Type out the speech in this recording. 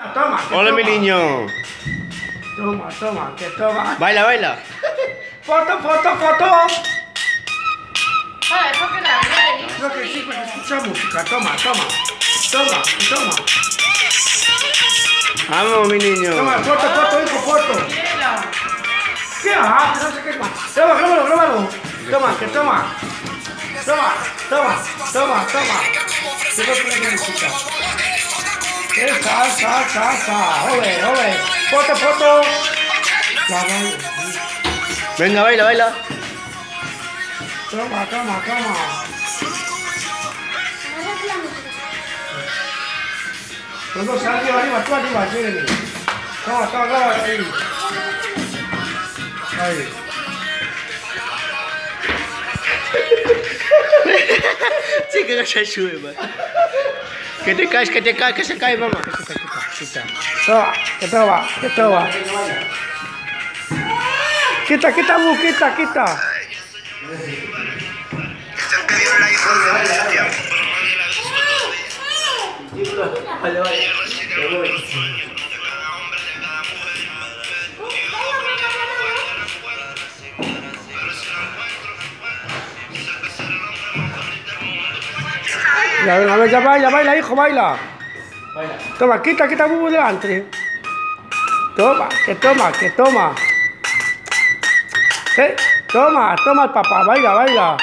Toma. Hola, mi niño. Toma, toma, que toma. Baila, baila. Foto, foto, foto. Vale, que la verdad Creo que sí, porque escucha música. Toma, toma. Toma, toma. Vamos, mi niño. Toma, foto, foto, hijo, foto. ¿Qué? Ah, que no sé qué más. Toma, grábalo, grábalo. Toma, que toma. Toma, toma, toma, toma. ¿Qué voy a poner música? Esa, esa, esa, esa. Ole, ole. Foto, foto. Ya voy. Venga, baila, baila. Toma, toma, toma. Los dos arriba, arriba, tú arriba, Jeremy. Toma, toma, toma, ahí. Ahí. Sí, que no se sube, man. Que te caes, que te caes, que se cae, mamá. Que se cae, que se cae. Toma, que toma, que toma. Quita, quita, bu, quita, quita. Ya, a ver, ya baila, baila, hijo, baila. Toma, quita, quita, bu, delante. Toma, que toma, que toma. Eh, toma, toma el papá, baila, baila.